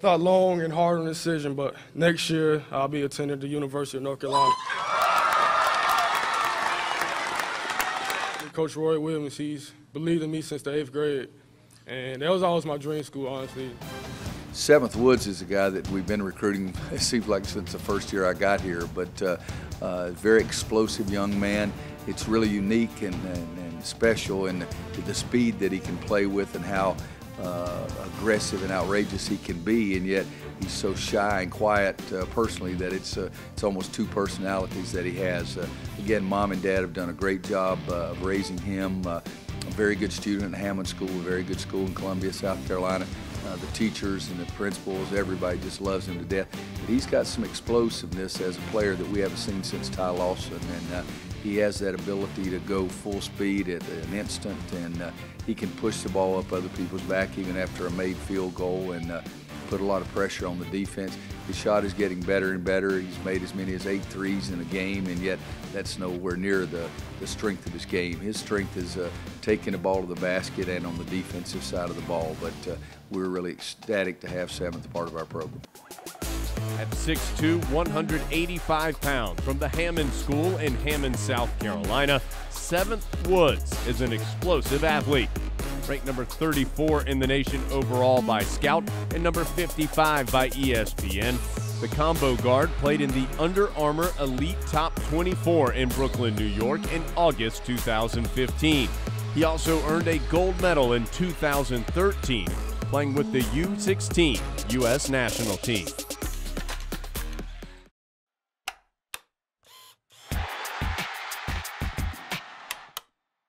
Thought long and hard on the decision, but next year I'll be attending the University of North Carolina. Coach Roy Williams, he's believed in me since the eighth grade, and that was always my dream school, honestly. Seventh Woods is a guy that we've been recruiting, it seems like since the first year I got here, but uh, uh, very explosive young man. It's really unique and, and, and special in the speed that he can play with and how uh, aggressive and outrageous he can be, and yet he's so shy and quiet uh, personally that it's uh, it's almost two personalities that he has. Uh, again, mom and dad have done a great job uh, of raising him. Uh, very good student at Hammond School, a very good school in Columbia, South Carolina. the teachers and the principals, everybody just loves him to death. But he's got some explosiveness as a player that we haven't seen since Ty Lawson, and he has that ability to go full speed at an instant, and uh, he can push the ball up other people's back even after a made field goal and uh, put a lot of pressure on the defense. His shot is getting better and better. He's made as many as eight threes in a game, and yet that's nowhere near the, the strength of his game. His strength is uh, taking the ball to the basket and on the defensive side of the ball, but uh, we're really ecstatic to have seventh part of our program. At 6'2", 185 pounds from the Hammond School in Hammond, South Carolina, Seventh Woods is an explosive athlete. Ranked number 34 in the nation overall by Scout and number 55 by ESPN. The combo guard played in the Under Armour Elite Top 24 in Brooklyn, New York in August 2015. He also earned a gold medal in 2013 playing with the U16 U.S. national team.